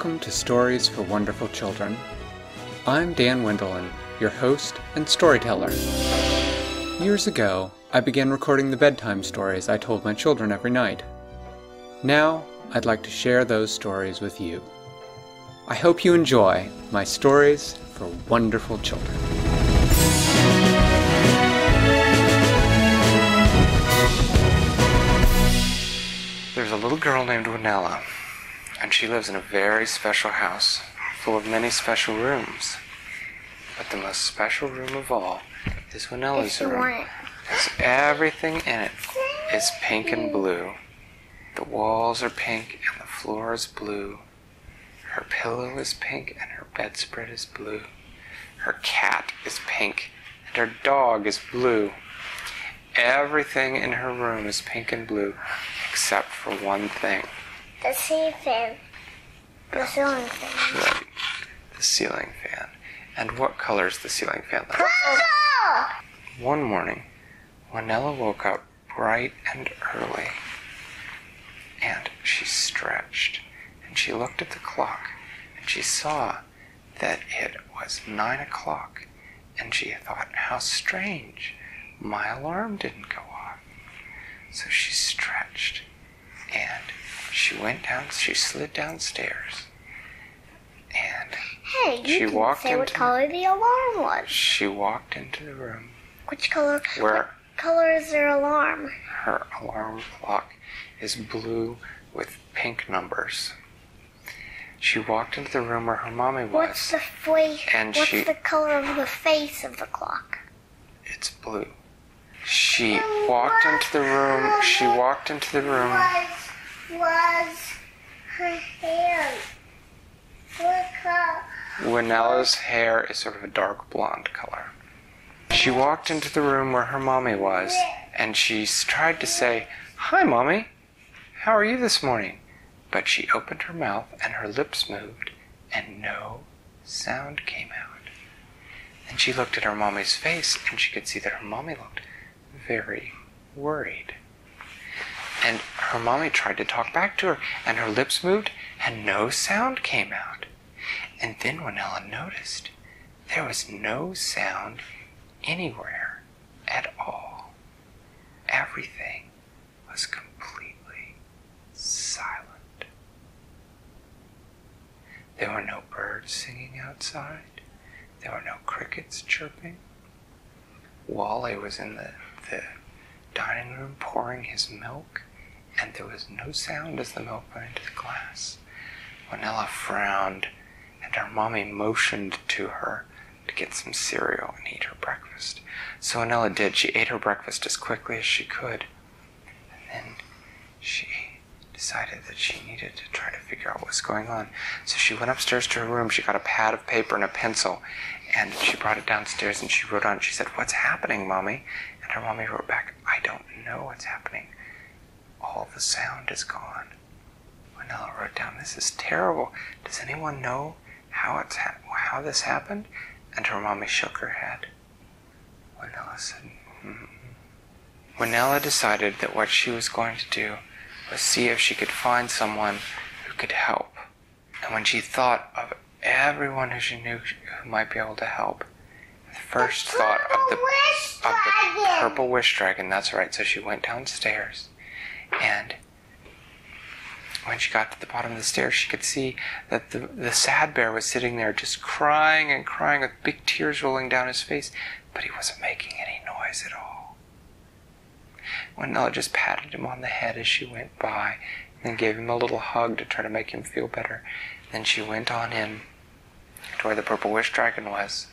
welcome to Stories for Wonderful Children. I'm Dan Wendelin, your host and storyteller. Years ago, I began recording the bedtime stories I told my children every night. Now, I'd like to share those stories with you. I hope you enjoy my stories for wonderful children. There's a little girl named Winella, and she lives in a very special house full of many special rooms. But the most special room of all is Winella's room. Because everything in it is pink and blue. The walls are pink and the floor is blue. Her pillow is pink and her bedspread is blue. Her cat is pink and her dog is blue. Everything in her room is pink and blue except for one thing. The ceiling fan. The ceiling fan. Right. The ceiling fan. And what color is the ceiling fan? Purple! One morning, Winella woke up bright and early. And she stretched. And she looked at the clock. And she saw that it was nine o'clock. And she thought, how strange. My alarm didn't go off. So she stretched. And she went down, she slid downstairs. And Hey, you She walked say what into- color the alarm was. she walked into the room Which color? where What color is her alarm? her alarm clock is blue with pink numbers. She walked into the room where her mommy was. What's the face? And What's she- the color of the face of the clock? It's blue. She oh, walked into the room. She walked into the room. Was her hair? What color? Winella's hair is sort of a dark blonde color. She walked into the room where her mommy was, and she tried to say, Hi, mommy. How are you this morning? But she opened her mouth, and her lips moved, and no sound came out. And she looked at her mommy's face, and she could see that her mommy looked very worried. And her mommy tried to talk back to her, and her lips moved, and no sound came out. And then Winella noticed there was no sound anywhere at all. Everything was completely silent. There were no birds singing outside. There were no crickets chirping. Wally was in the, the dining room pouring his milk, and there was no sound as the milk went into the glass. Winella frowned, and her mommy motioned to her to get some cereal and eat her breakfast. So Winella did. She ate her breakfast as quickly as she could. And then she decided that she needed to try to figure out what was going on. So she went upstairs to her room. She got a pad of paper and a pencil, and she brought it downstairs and she wrote on. She said, What's happening, Mommy? And her mommy wrote back, I don't know what's happening. All the sound is gone. Winella wrote down, "This is terrible. Does anyone know how it's ha- how this happened?" And her mommy shook her head. Winella said, "Hmm." Winella decided that what she was going to do was see if she could find someone who could help. And when she thought of everyone who she knew who might be able to help, the first thought of the of the purple wish dragon. That's right. So she went downstairs, and when she got to the bottom of the stairs, she could see that the the sad bear was sitting there, just crying and crying with big tears rolling down his face, but he wasn't making any noise at all. Winella just patted him on the head as she went by, and then gave him a little hug to try to make him feel better. Then she went on in to where the purple wish dragon was.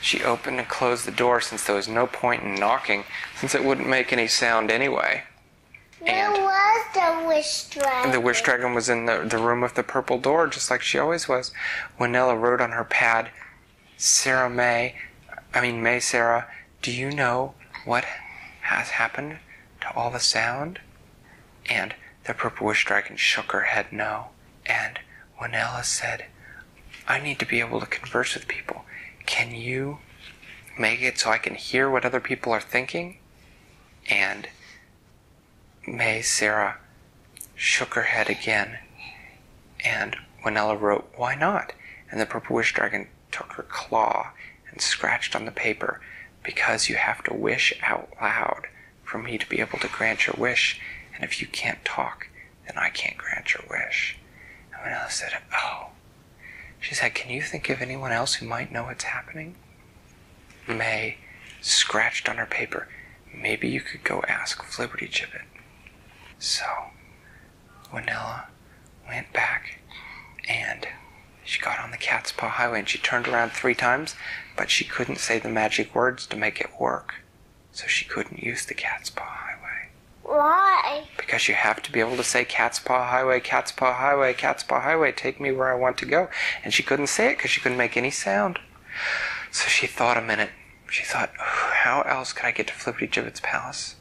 She opened and closed the door since there was no point in knocking, since it wouldn't make any sound anyway. Where And was the wish dragon? the wish dragon was in the, the room with the purple door, just like she always was. When Winella wrote on her pad, Sarah May, I mean May Sarah, do you know what has happened to all the sound? And the purple wish dragon shook her head no. And Winella said, I need to be able to converse with people. Can you make it so I can hear what other people are thinking? And May Sarah shook her head again, and Winella wrote, Why not? And the Purple Wish Dragon took her claw and scratched on the paper, Because you have to wish out loud for me to be able to grant your wish, and if you can't talk, then I can't grant your wish. And Winella said, Oh. She said, Can you think of anyone else who might know what's happening? May scratched on her paper, Maybe you could go ask Flibbertigibbet. So, Winella went back and she got on the cat's paw highway and she turned around three times, but she couldn't say the magic words to make it work. So she couldn't use the cat's paw highway. Why? Because you have to be able to say cat's paw highway, cat's paw highway, cat's paw highway, take me where I want to go. And she couldn't say it because she couldn't make any sound. So she thought a minute. She thought, how else could I get to Flibbertigibbet's palace?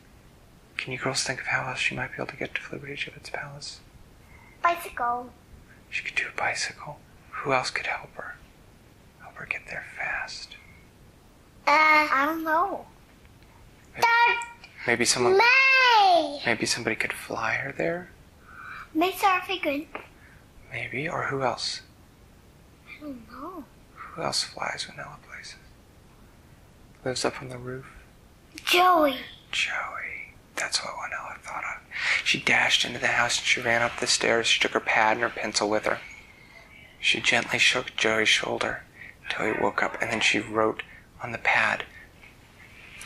Can you girls think of how else she might be able to get to Flibbertigibbet's palace? Bicycle. She could do a bicycle. Who else could help her? Help her get there fast. Uh, I don't know. Dad, Maybe someone May. maybe somebody could fly her there? May Sarah Figrin. Maybe. Or who else? I don't know. Who else flies Winella places? Lives up on the roof? Joey. Joey. That's what Winella thought of. She dashed into the house and she ran up the stairs. She took her pad and her pencil with her. She gently shook Joey's shoulder till he woke up, and then she wrote on the pad,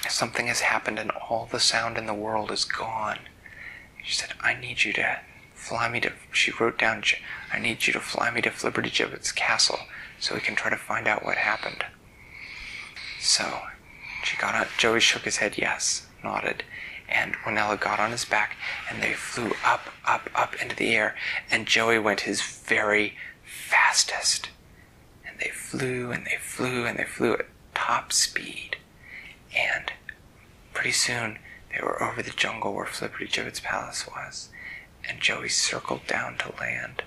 Something has happened and all the sound in the world is gone. She said, I need you to fly me to. She wrote down, I need you to fly me to Liberty Flibbertigibbet's castle so we can try to find out what happened. So, she got on. Joey shook his head yes, nodded, and Winella got on his back, and they flew up, up, up into the air, and Joey went his very fastest. And they flew, and they flew, and they flew at top speed. And pretty soon, they were over the jungle where Flibbertigibbet's palace was, and Joey circled down to land.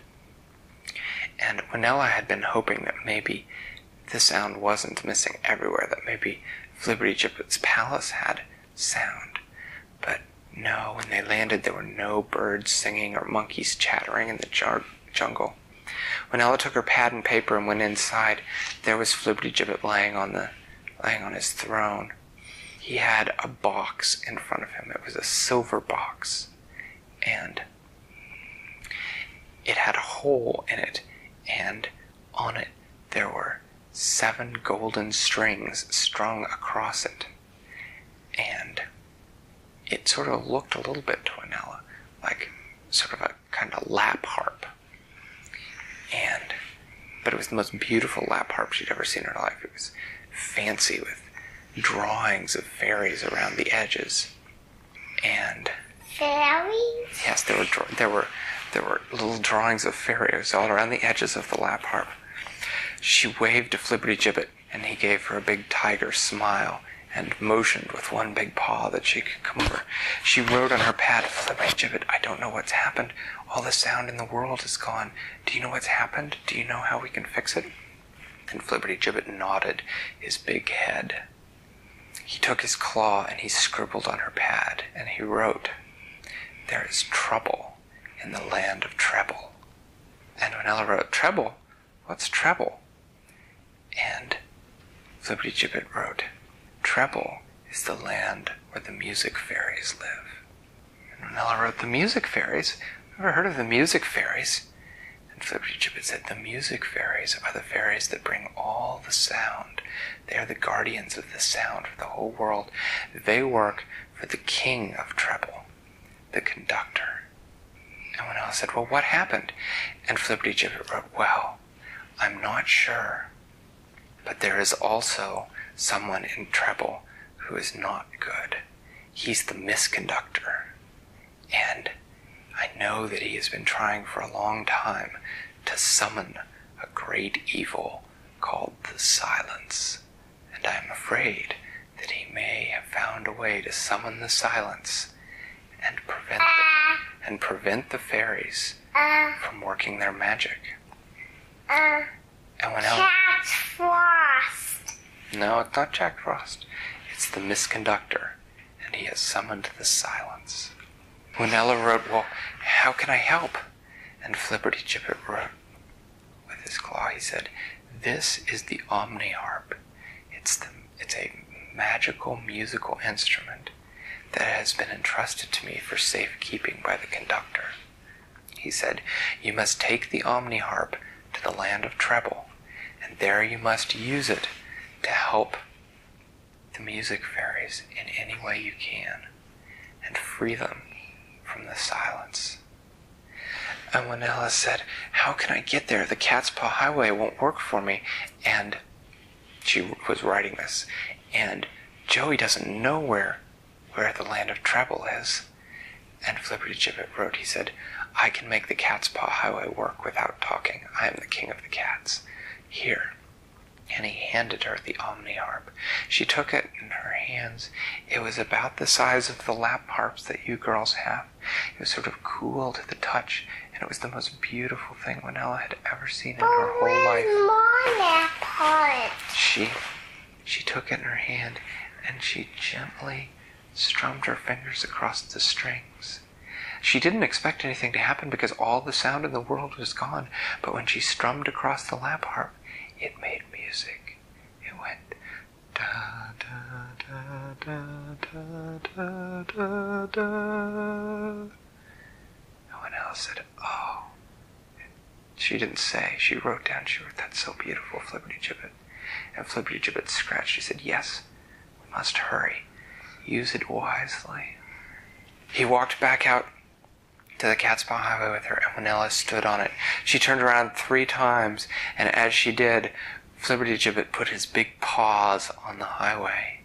And Winella had been hoping that maybe the sound wasn't missing everywhere, that maybe Flibbertigibbet's palace had sound. But no, when they landed, there were no birds singing or monkeys chattering in the jar- jungle. Winella took her pad and paper and went inside, there was Flibbertigibbet lying on the lying on his throne. He had a box in front of him. It was a silver box, and it had a hole in it, and on it there were seven golden strings strung across it. And it sort of looked a little bit to Winella like sort of a kind of lap harp. And but it was the most beautiful lap harp she'd ever seen in her life. It was fancy with drawings of fairies around the edges. And Fairies? Yes, there were there were there were little drawings of fairies all around the edges of the lap harp. She waved to Flibbertigibbet, and he gave her a big tiger smile and motioned with one big paw that she could come over. She wrote on her pad, Flibbertigibbet, I don't know what's happened. All the sound in the world is gone. Do you know what's happened? Do you know how we can fix it? And Flibbertigibbet nodded his big head. He took his claw and he scribbled on her pad, and he wrote, There is trouble in the land of treble. And Winella wrote, Treble? What's treble? And Flibbertigibbet wrote, Treble is the land where the music fairies live. And Winella wrote, The music fairies? Ever heard of the music fairies? And Flibbertigibbet said, The music fairies are the fairies that bring all the sound. They are the guardians of the sound for the whole world. They work for the king of treble, the conductor. And Winella said, Well, what happened? And Flibbertigibbet wrote, Well, I'm not sure. But there is also someone in treble who is not good. He's the misconductor. And I know that he has been trying for a long time to summon a great evil called the silence. And I am afraid that he may have found a way to summon the silence and prevent the, and prevent the fairies from working their magic. uh, And when Ella, Cat Frost. No, it's not Jack Frost. It's the misconductor, and he has summoned the silence. Winella wrote, "Well, how can I help?" and Flibbertigibbet wrote, with his claw. He said, "This is the omniharp. It's the it's a magical musical instrument that has been entrusted to me for safekeeping by the conductor." He said, "You must take the omniharp to the land of treble, and there you must use it to help the music fairies in any way you can, and free them from the silence." And Winella said, How can I get there? The Cat's Paw Highway won't work for me. And she was writing this. And Joey doesn't know where, where the land of treble is. And Flibbertigibbet wrote, he said, I can make the Cat's Paw Highway work without talking. I am the king of the cats. Here. And he handed her the omniharp. She took it in her hands. It was about the size of the lap harps that you girls have. It was sort of cool to the touch, and it was the most beautiful thing Winella had ever seen in her whole life. more nap part? She she took it in her hand and she gently strummed her fingers across the strings. She didn't expect anything to happen because all the sound in the world was gone, but when she strummed across the lap harp, it made music. It went da da da da da da da da. And when Alice said, "Oh," she didn't say. She wrote down. She wrote, "That's so beautiful, Flibbertigibbet." And Flibbertigibbet scratched. She said, "Yes, we must hurry. Use it wisely." He walked back out to the Cat's Paw Highway with her, and Winella stood on it, she turned around three times, and as she did, Flibbertigibbet put his big paws on the highway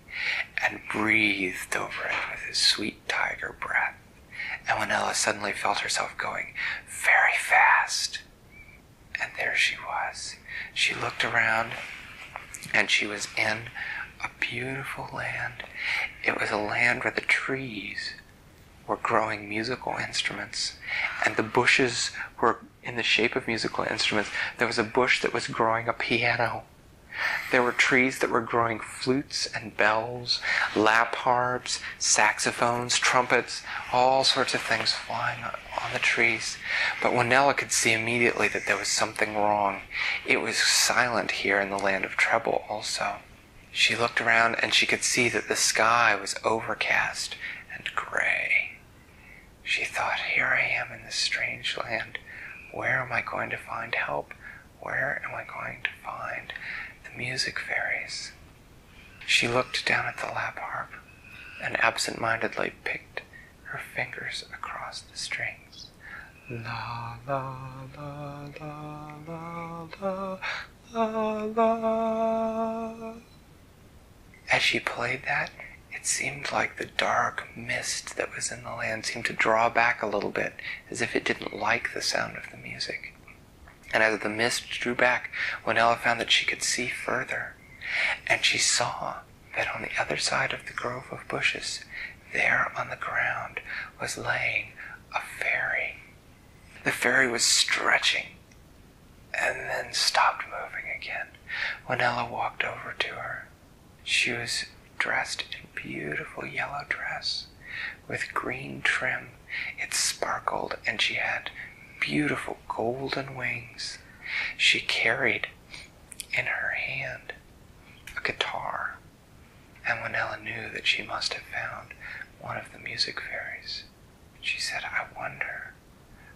and breathed over it with his sweet tiger breath. And Winella suddenly felt herself going very fast, and there she was, she looked around, and she was in a beautiful land. It was a land where the trees were growing musical instruments, and the bushes were in the shape of musical instruments. There was a bush that was growing a piano. There were trees that were growing flutes and bells, lap harps, saxophones, trumpets, all sorts of things flying on the trees. But Winella could see immediately that there was something wrong. It was silent here in the land of treble also. She looked around and she could see that the sky was overcast and gray. She thought, Here I am in this strange land. Where am I going to find help? Where am I going to find the music fairies? She looked down at the lap harp and absent mindedly picked her fingers across the strings. La la la la la la la la. As she played that, it seemed like the dark mist that was in the land seemed to draw back a little bit, as if it didn't like the sound of the music. And as the mist drew back, Winella found that she could see further, and she saw that on the other side of the grove of bushes, there on the ground, was laying a fairy. The fairy was stretching and then stopped moving again. Winella walked over to her. She was dressed in a beautiful yellow dress with green trim. It sparkled and she had beautiful golden wings. She carried in her hand a guitar. And Winella knew that she must have found one of the music fairies. She said, I wonder,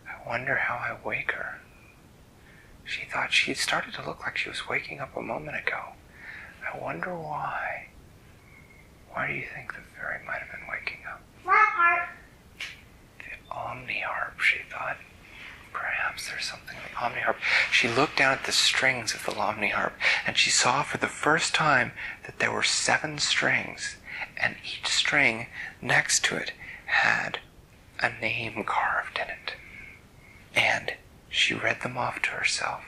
I wonder how I wake her. She thought she had started to look like she was waking up a moment ago. I wonder why. Why do you think the fairy might have been waking up? What heart? The omniharp, she thought. Perhaps there's something in the omniharp. She looked down at the strings of the omniharp, and she saw for the first time that there were seven strings, and each string next to it had a name carved in it. And she read them off to herself.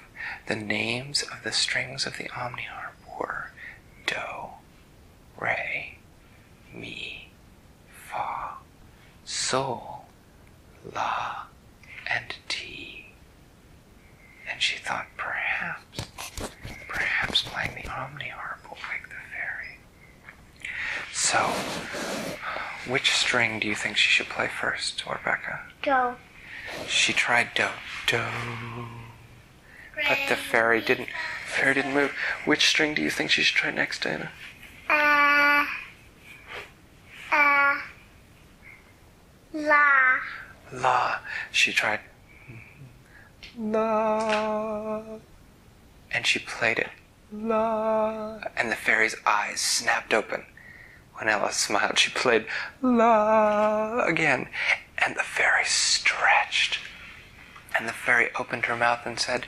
The names of the strings of the omniharp were Do, Re, Mi, Fa, Sol, La, and Ti. And she thought perhaps, perhaps playing the omniharp will wake the fairy. So, which string do you think she should play first, Rebecca? Go. She tried Do. Do. Red. the fairy didn't fairy didn't move. Which string do you think she should try next, Diana? Uh, uh, la. La. She tried La. And she played it. La. And the fairy's eyes snapped open. Winella smiled, she played La again. And the fairy stretched. And the fairy opened her mouth and said,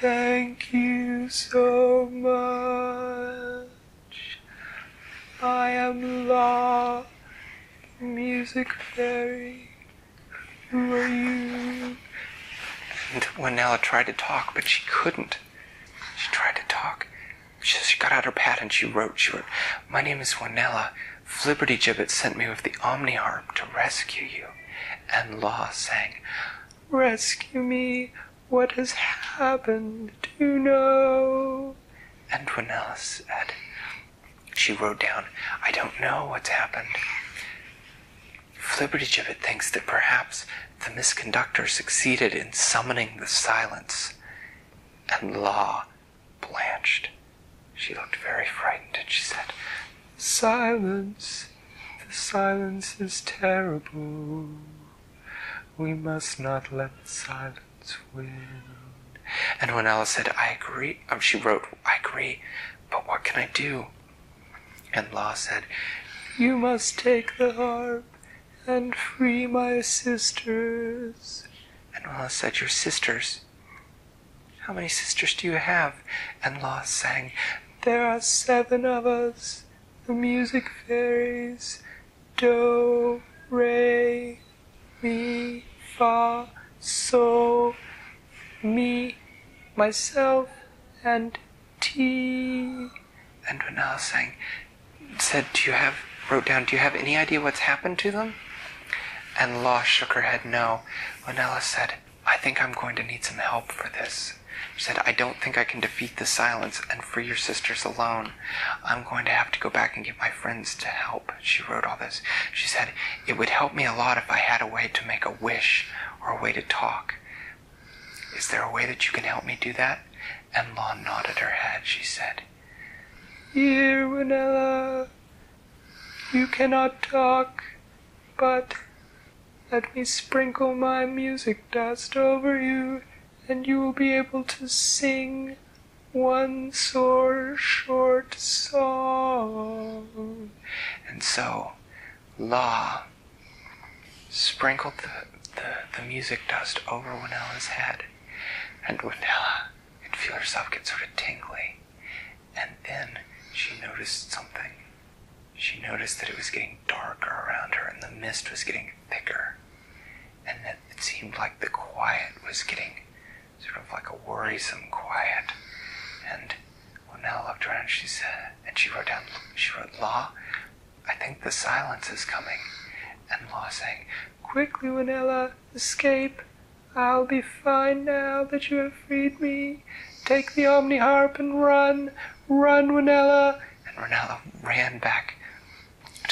Thank you so much. I am La, the music fairy. Who are you? And Winella tried to talk, but she couldn't. She tried to talk. She, she got out her pad and she wrote, she wrote, My name is Winella. Juanella. Flibbertigibbet sent me with the omniharp to rescue you. And La sang, Rescue me, what has happened, do you know? And Winella said, she wrote down, I don't know what's happened. Flibbertigibbet thinks that perhaps the misconductor succeeded in summoning the silence, and La blanched. She looked very frightened, and she said, Silence, the silence is terrible. We must not let the silence win. And when Alice said, I agree, um, she wrote, I agree, but what can I do? And La said, You must take the harp and free my sisters. And La said, Your sisters? How many sisters do you have? And La sang, There are seven of us, the music fairies. Do, re, mi, fa, so, me, myself, and ti. And when Alice sang, said, Do you have, wrote down, Do you have any idea what's happened to them? And La shook her head no. Winella said, I think I'm going to need some help for this. She said, I don't think I can defeat the silence and free your sisters alone. I'm going to have to go back and get my friends to help. She wrote all this. She said, It would help me a lot if I had a way to make a wish or a way to talk. Is there a way that you can help me do that? And La nodded her head. She said, Here, Winella, you cannot talk, but let me sprinkle my music dust over you and you will be able to sing one sore short song. And so, La sprinkled the, the, the music dust over Winella's head, and Winella could feel herself get sort of tingly. And then she noticed something. She noticed that it was getting darker around her, and the mist was getting thicker, and that it seemed like the quiet was getting sort of like a worrisome quiet. And Winella looked around and she said, and she wrote down, she wrote, La, I think the silence is coming. And La saying, Quickly, Winella, escape. I'll be fine now that you have freed me. Take the Omni Harp and run. Run, Winella. And Winella ran back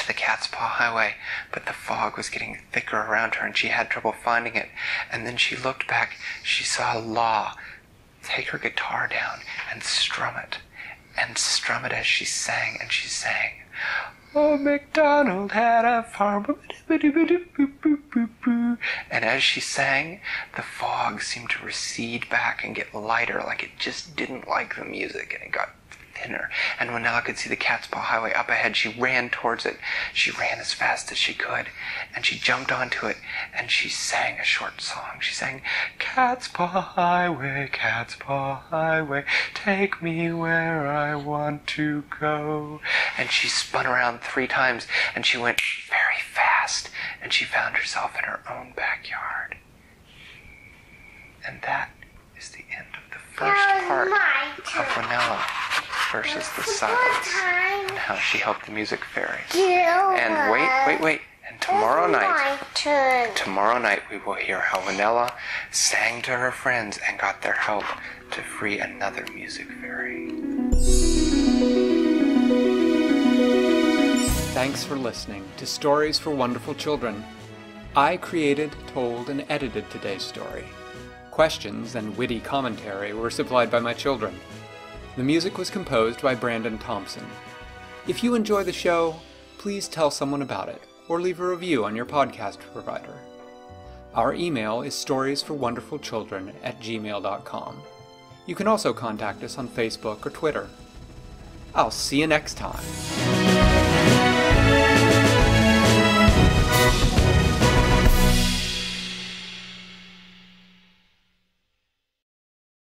to the Cat's Paw Highway, but the fog was getting thicker around her and she had trouble finding it. And then she looked back. She saw La take her guitar down and strum it, and strum it as she sang, and she sang, Oh, MacDonald had a farm. And as she sang, the fog seemed to recede back and get lighter, like it just didn't like the music, and it got thinner. And Winella could see the cat's paw highway up ahead, she ran towards it. She ran as fast as she could, and she jumped onto it, and she sang a short song. She sang, Cat's paw highway, cat's paw highway, take me where I want to go. And she spun around three times, and she went very fast, and she found herself in her own backyard. And that is the end of the first oh part of. Winella versus the It's silence and how she helped the music fairies. And wait, wait, wait. And tomorrow night, tomorrow night we will hear how Winella sang to her friends and got their help to free another music fairy. Thanks for listening to Stories for Wonderful Children. I created, told, and edited today's story. questions and witty commentary were supplied by my children. The music was composed by Brandon Thompson. If you enjoy the show, please tell someone about it or leave a review on your podcast provider. Our email is storiesforwonderfulchildren at gmail.com. You can also contact us on Facebook or Twitter. I'll see you next time.